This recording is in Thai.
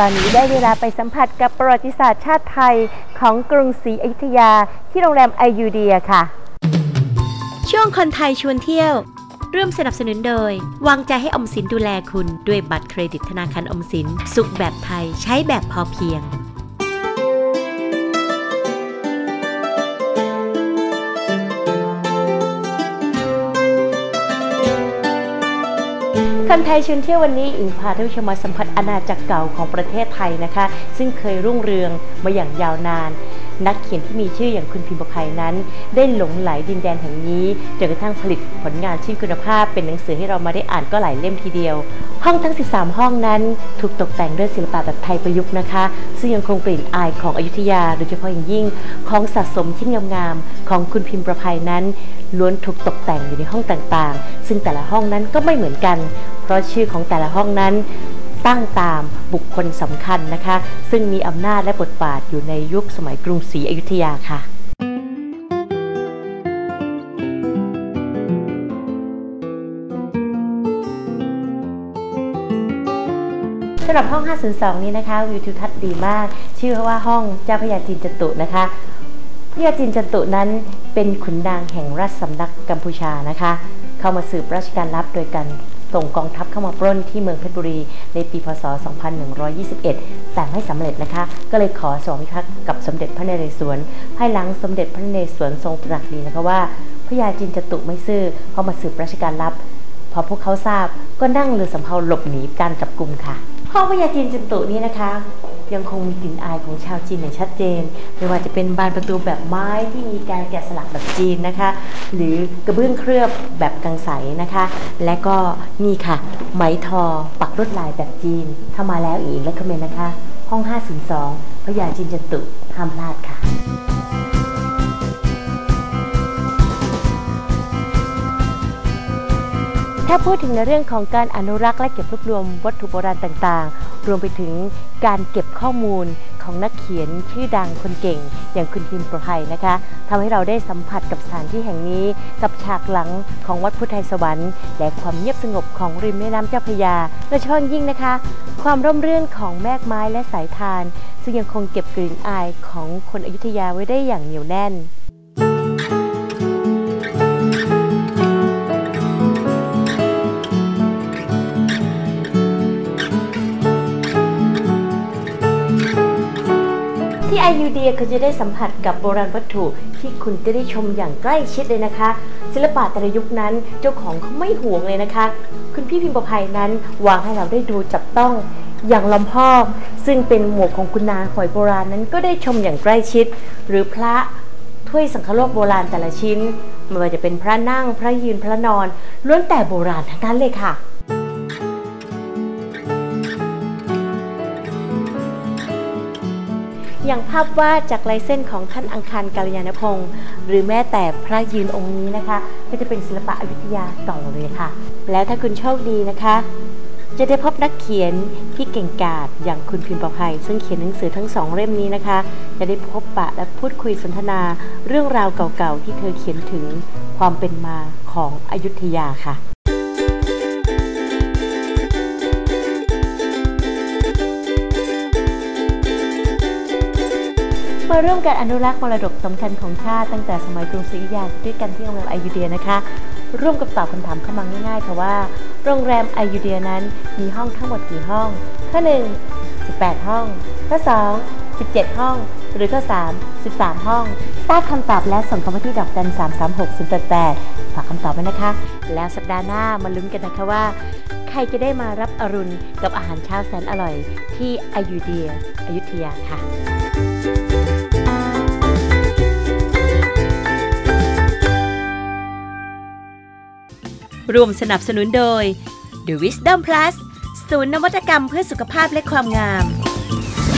ตอนนี้ได้เวลาไปสัมผัสกับประวัติศาสตร์ชาติไทยของกรุงศรีอยุธยาที่โรงแรมไอยูเดียค่ะ ช่วงคนไทยชวนเที่ยว ร่วมสนับสนุนโดย วางใจให้อมสินดูแลคุณด้วยบัตรเครดิตธนาคารอมสิน สุขแบบไทยใช้แบบพอเพียง คนไทยชวนเที่ยววันนี้อิงพาท่านผู้ชมมาสัมผัสอาณาจักรเก่าของประเทศไทยนะคะ ซึ่งเคยรุ่งเรืองมาอย่างยาวนาน นักเขียนที่มีชื่ออย่างคุณพิมพ์ประภัยนั้น ได้หลงไหลดินแดนแห่งนี้จนกระทั่งผลิตผลงานชิ้นคุณภาพ เป็นหนังสือให้เรามาได้อ่านก็หลายเล่มทีเดียว ห้องทั้ง 13 ห้องนั้น ถูกตกแต่งด้วยศิลปะแบบไทยประยุกต์นะคะ ซึ่งยังคงกลิ่นอายของอยุธยาโดยเฉพาะอย่างยิ่ง ของสะสมชิ้นงามๆของคุณพิมพ์ประภัยนั้น ล้วนถูกตกแต่งอยู่ในห้องต่างๆ ซึ่งแต่ละห้องนั้นก็ไม่เหมือนกัน เพราะชื่อของแต่ละห้องนั้น ตั้งตามบุคคลสำคัญนะคะ ซึ่งมีอำนาจและบทบาทอยู่ในยุคสมัยกรุงศรีอยุธยาค่ะสำหรับห้อง 502 นี้นะคะวิวทิวทัศน์ดีมาก ชื่อว่าห้องเจ้าพระยาจินจตุนะคะพระยาจินจตุนั้นเป็นขุนนางแห่งราชสำนักกัมพูชานะคะ เข้ามาสืบราชการลับโดยการ ส่งกองทัพเข้ามาปล้นที่เมืองเพชรบุรี ในปีพศ 2121 แต่ไม่สำเร็จนะคะ ก็เลยขอสวามิภักดิ์กับสมเด็จพระนเรศวรภายหลังสมเด็จพระนเรศวรทรงตระหนักดีนะคะว่าพระยาจินจตุไม่ซื่อเข้ามาสืบราชการลับ พอพวกเขาทราบก็นั่งเรือสำเภาหลบหนีการจับกลุ่มค่ะห้อพระยาจินจตุนี้นะคะ ยังคงมีกลิ่นอายของชาวจีนอย่างชัดเจน ไม่ว่าจะเป็นบานประตูแบบไม้ที่มีการแกะสลักแบบจีนนะคะ หรือกระเบื้องเคลือบแบบกังใสนะคะ และก็นี่ค่ะ ไหมทอปักลวดลายแบบจีน ถ้ามาแล้วอีกและคอมเมนต์นะคะ ห้อง 502พญาจินจันตุห้ามพลาดค่ะ ถ้าพูดถึงในเรื่องของการอนุรักษ์และเก็บรวบรวมวัตถุโบราณต่างๆ รวมไปถึงการเก็บข้อมูลของนักเขียนชื่อดังคนเก่ง อย่างคุณพิมพ์ประภัยนะคะทำให้เราได้สัมผัสกับสถานที่แห่งนี้ กับฉากหลังของวัดพุทธไทยสวรรค์ และความเงียบสงบของริมแม่น้ำเจ้าพระยาโดยเฉพาะยิ่งนะคะ ความร่มรื่นของแมกไม้และสายทาน ซึ่งยังคงเก็บกลิ่นอายของคนอยุธยาไว้ได้อย่างเหนียวแน่น ไอยูเดียคุณจะได้สัมผัสกับโบราณวัตถุที่คุณจะได้ชมอย่างใกล้ชิดเลยนะคะ ศิลปะแต่ละยุคนั้นเจ้าของเขาไม่ห่วงเลยนะคะ คุณพี่พิมพ์ประภัยนั้นวางให้เราได้ดูจับต้องอย่างลำพอกซึ่งเป็นหมวกของคุณนางหอยโบราณนั้นก็ได้ชมอย่างใกล้ชิด หรือพระถ้วยสังฆโลกโบราณแต่ละชิ้นไม่ว่าจะเป็นพระนั่งพระยืนพระนอนล้วนแต่โบราณทั้งนั้นเลยค่ะ อย่างภาพวาดจากลายเส้นของท่านอังคารกาลยานพงศ์หรือแม้แต่พระยืนองค์นี้นะคะ ก็จะเป็นศิลปะอยุธยาเก่าเลยค่ะ แล้วถ้าคุณโชคดีนะคะ จะได้พบนักเขียนที่เก่งกาจอย่างคุณพิมพ์ประภัย ซึ่งเขียนหนังสือทั้งสองเล่มนี้นะคะ จะได้พบปะและพูดคุยสนทนา เรื่องราวเก่าๆที่เธอเขียนถึงความเป็นมาของอยุธยาค่ะ มาร่วมกันอนุรักษ์มรดกสำคัญของชาติตั้งแต่สมัยกรุงศรีอยุธยาด้วยกันที่โรงแรมไอยูเดียนะคะ ร่วมกับตอบคำถามเข้ามาง่ายๆค่ะว่า โรงแรมไอยูเดียนั้นมีห้องทั้งหมดกี่ห้อง ข้อ 1 18 ห้อง ข้อ 2 17 ห้อง หรือข้อ 3 13 ห้อง ทราบคำตอบและส่งคำว่าที่ดอกจัน3 3 6 0 8 8ฝากคำตอบไว้นะคะ แล้วสัปดาห์หน้ามาลุ้นกันนะคะว่า ใครจะได้มารับอรุณกับอาหารเช้าแสนอร่อย ที่ไอยูเดียอยุธยาค่ะ ร่วมสนับสนุนโดย The Wisdom Plus ศูนย์นวัตกรรมเพื่อสุขภาพและความงาม